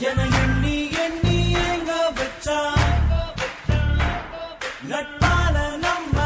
என எண்ணி எண்ணி எங்க நம்ம